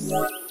Yeah.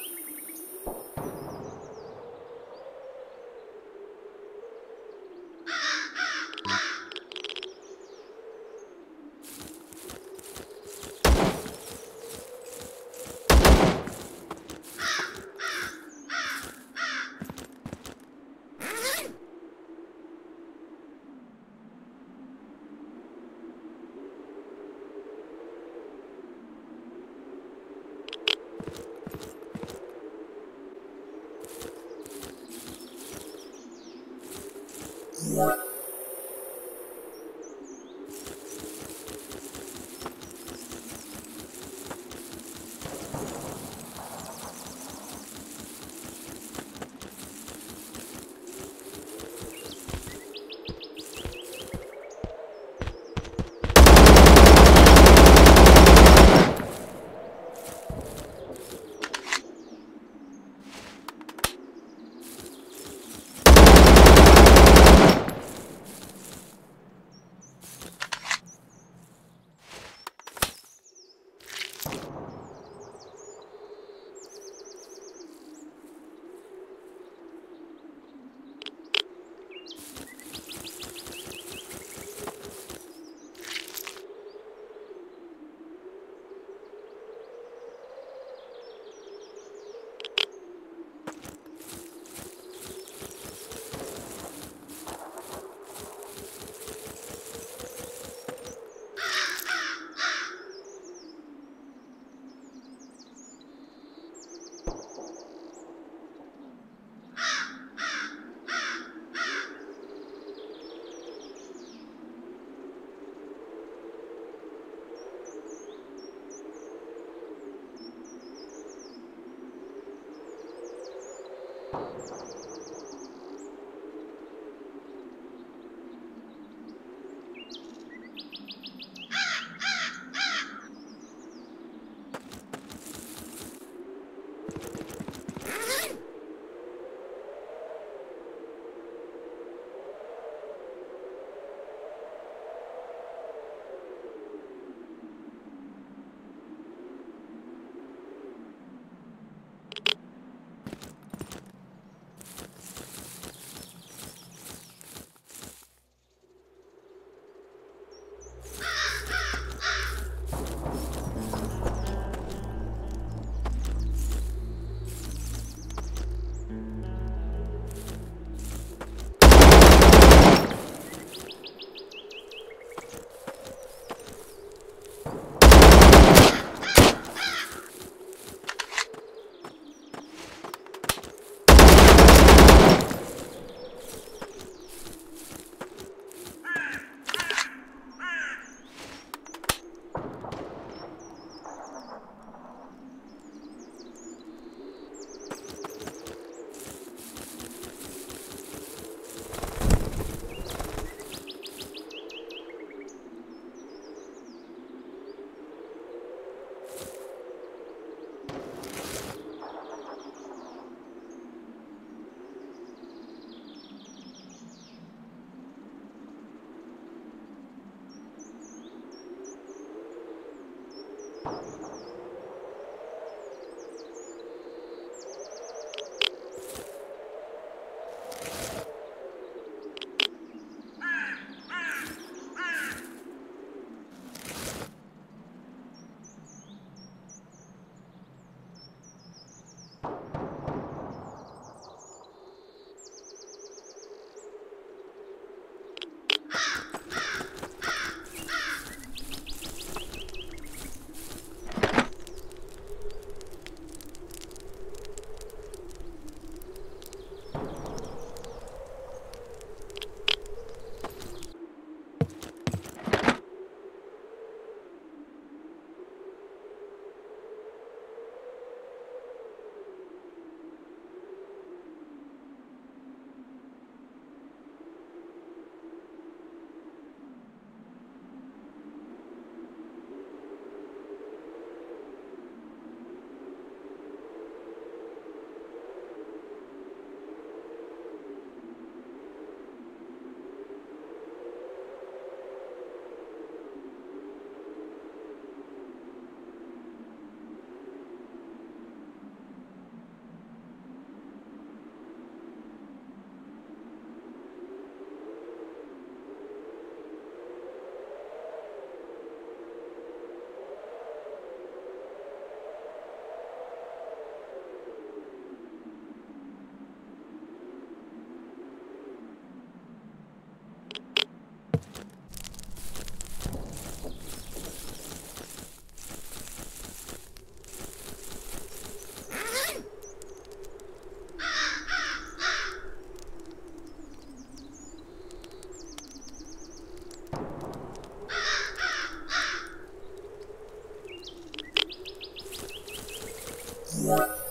Yeah.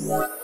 What?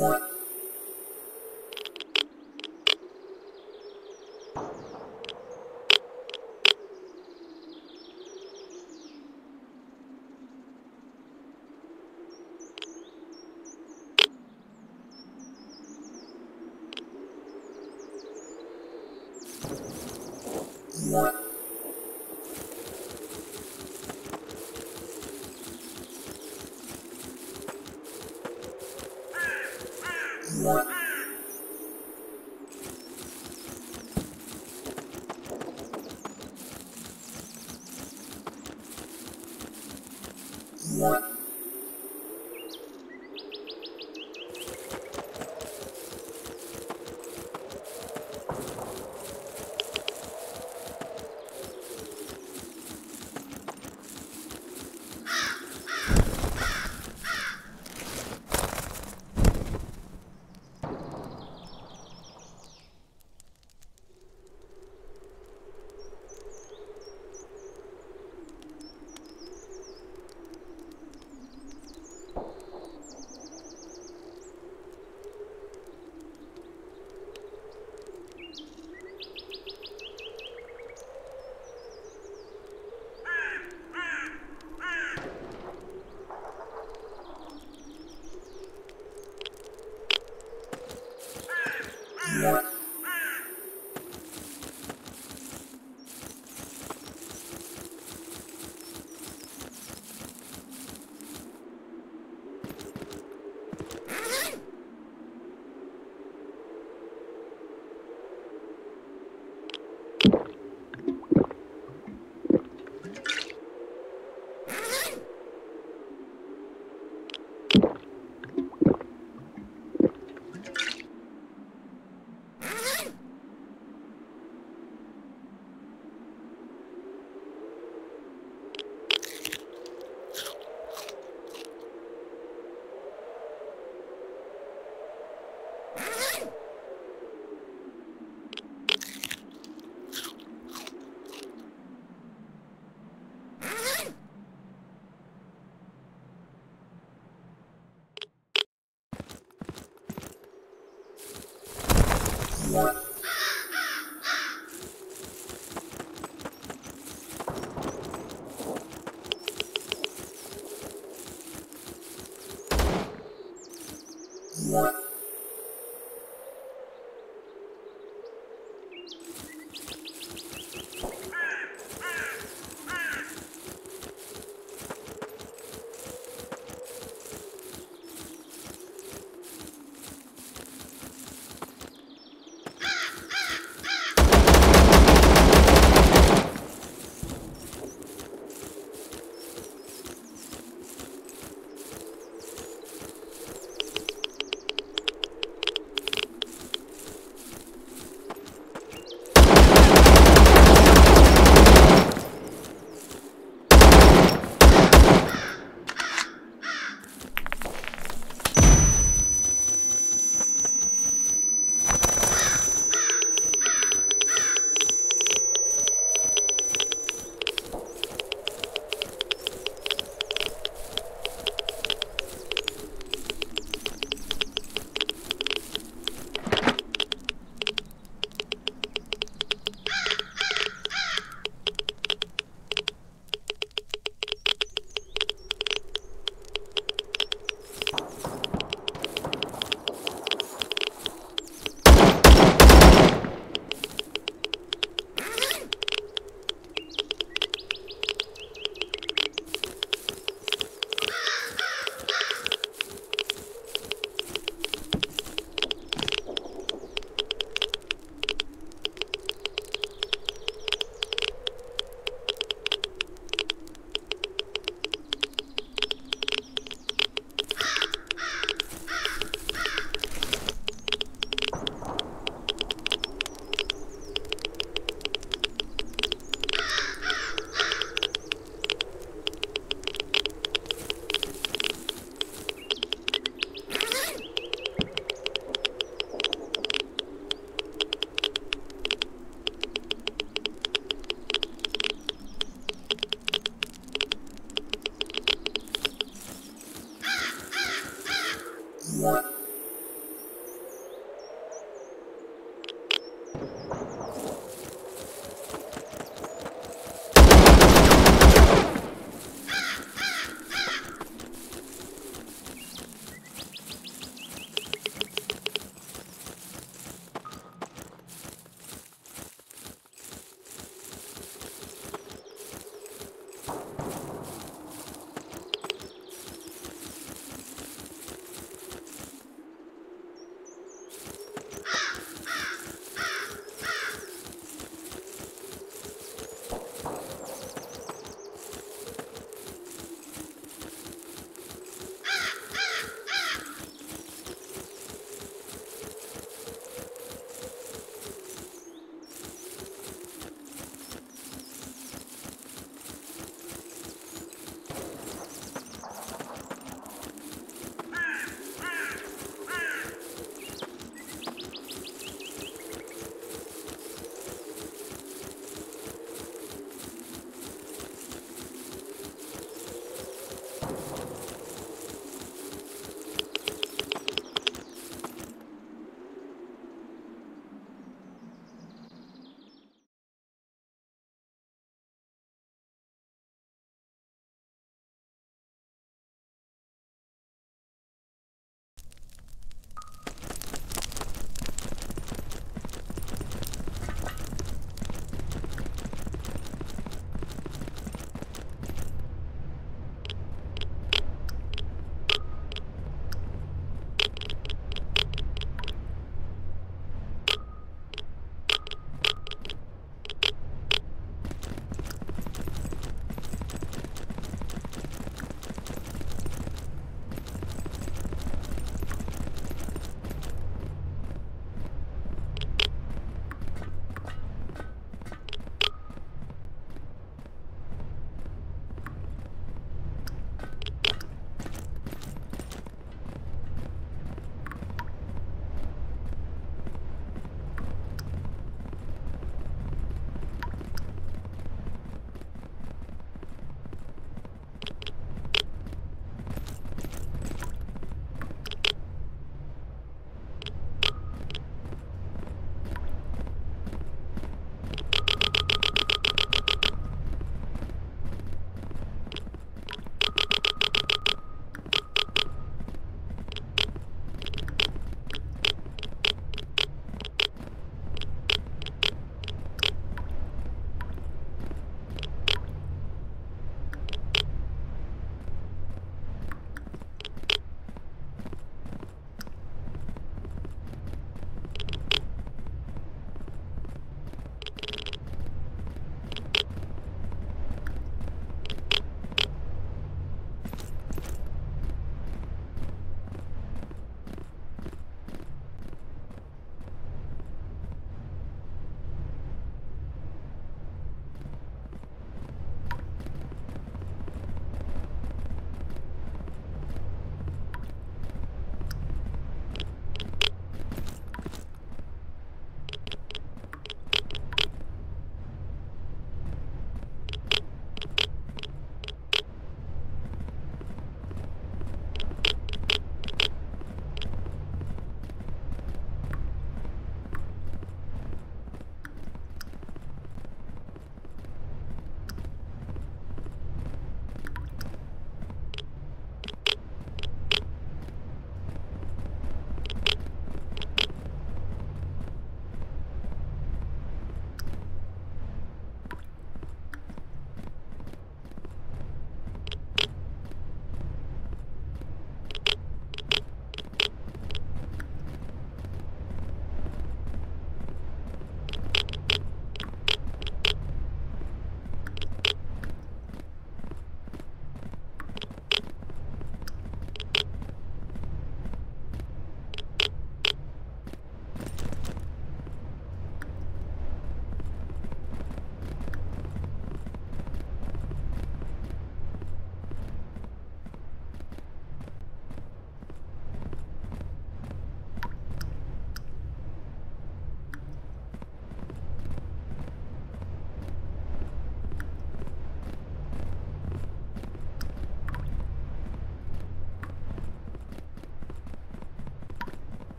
Bye.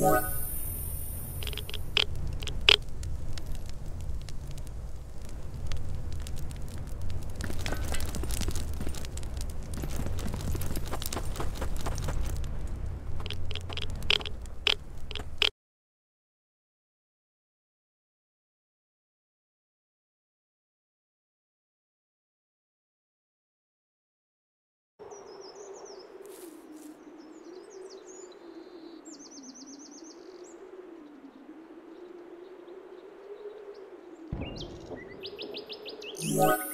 What? Yeah.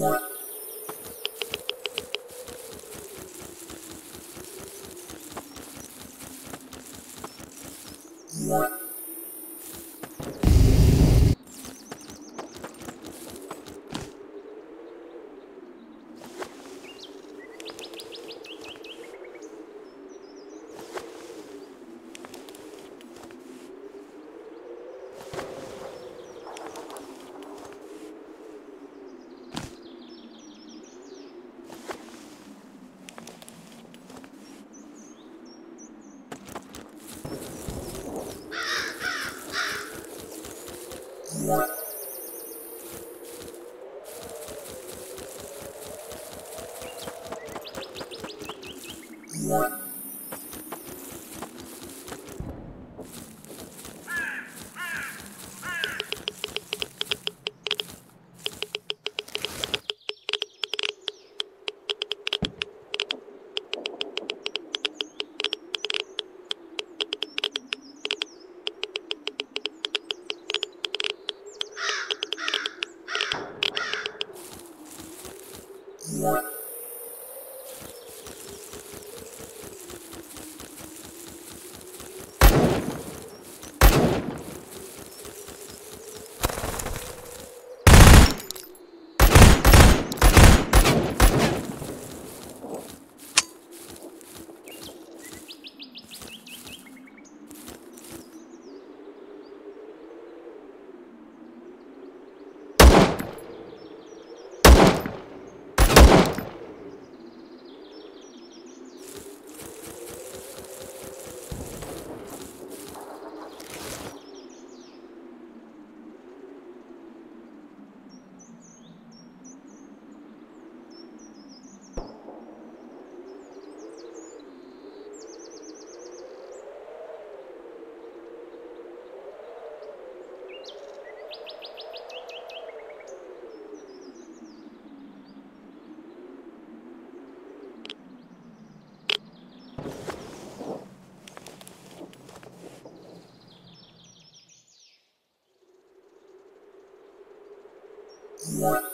What? Bye.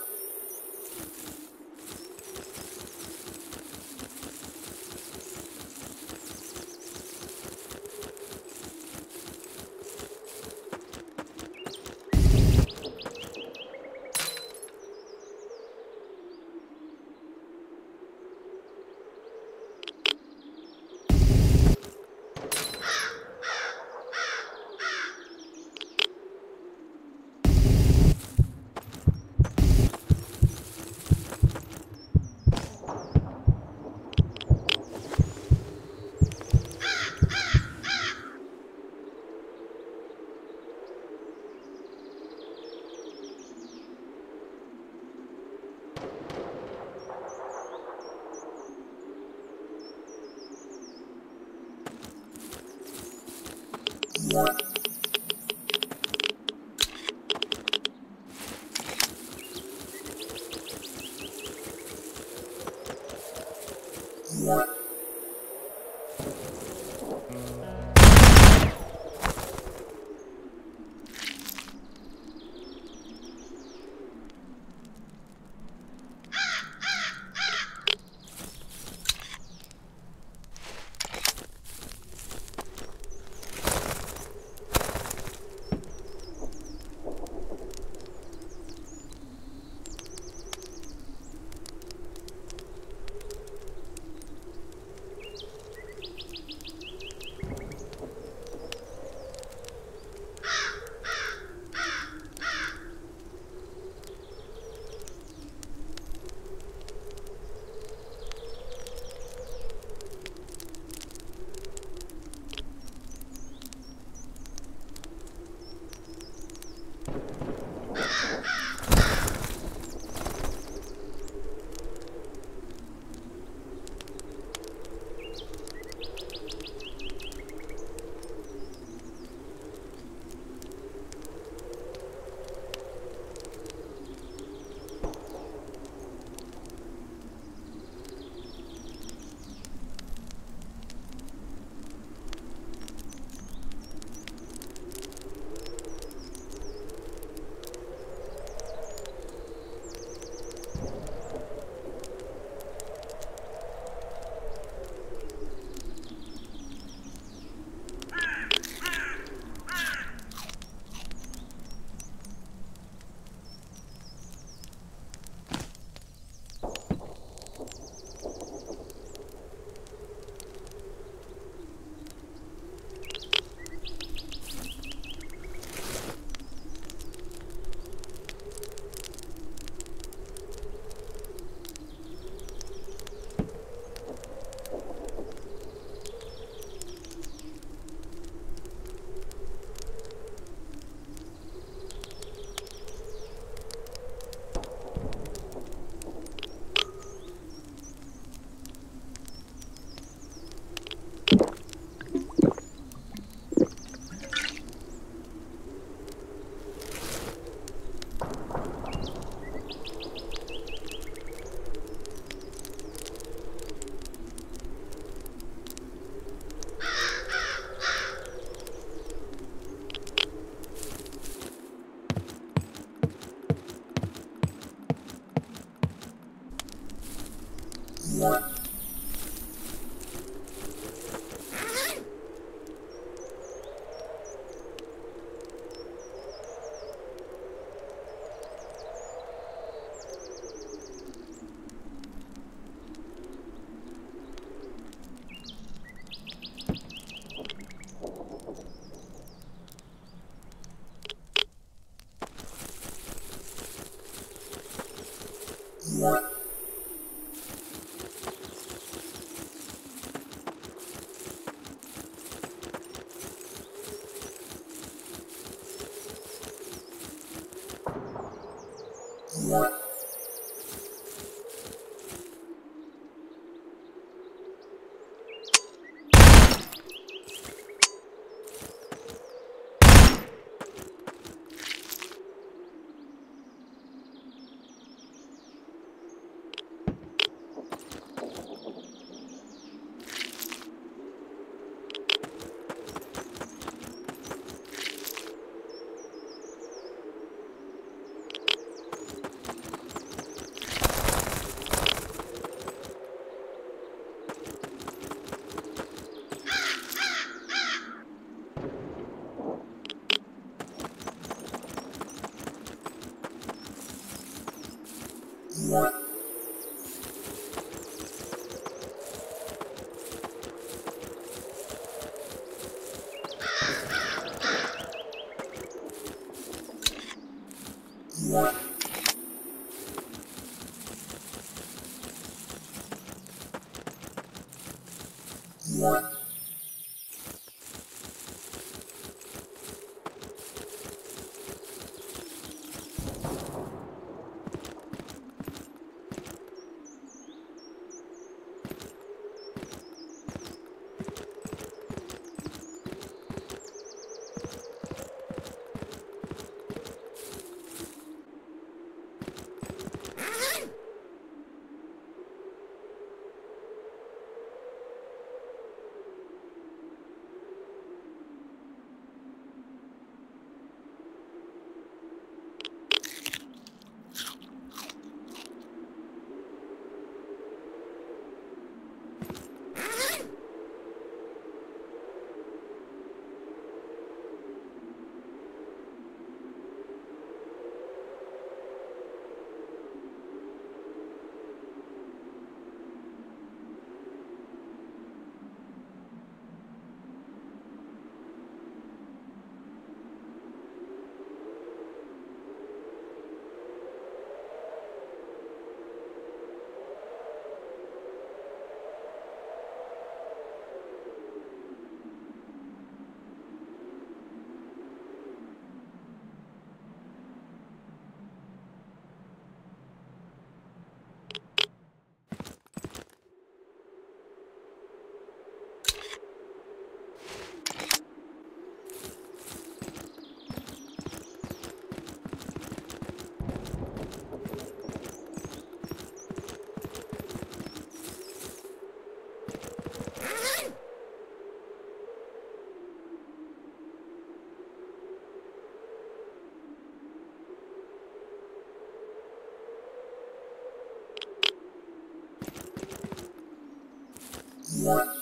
What?